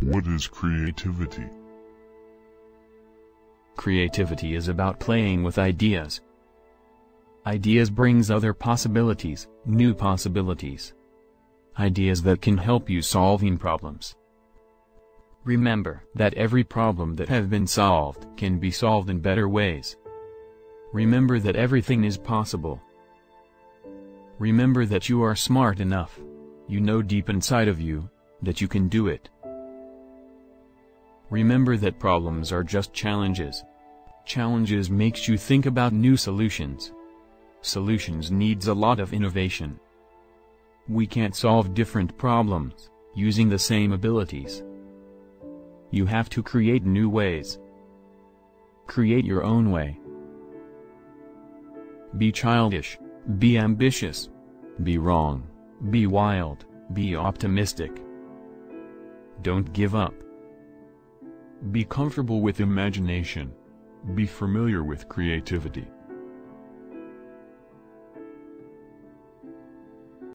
What is creativity? Creativity is about playing with ideas. Ideas brings other possibilities, new possibilities. Ideas that can help you solving problems. Remember that every problem that have been solved can be solved in better ways. Remember that everything is possible. Remember that you are smart enough. You know deep inside of you, that you can do it. Remember that problems are just challenges. Challenges makes you think about new solutions. Solutions needs a lot of innovation. We can't solve different problems, using the same abilities. You have to create new ways. Create your own way. Be childish, be ambitious. Be wrong, be wild, be optimistic. Don't give up. Be comfortable with imagination. Be familiar with creativity.